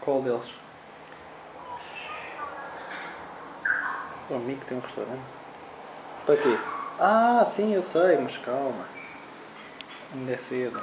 qual deles? O amigo tem um restaurante. Para quê? Ah, sim, eu sei, mas calma. Ainda é cedo.